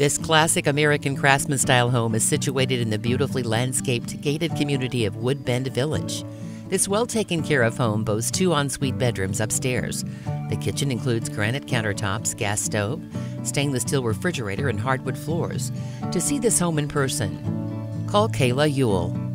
This classic American craftsman style home is situated in the beautifully landscaped, gated community of Woodbend Village. This well taken care of home boasts two ensuite bedrooms upstairs. The kitchen includes granite countertops, gas stove, stainless steel refrigerator, and hardwood floors. To see this home in person, call Kaila Yuille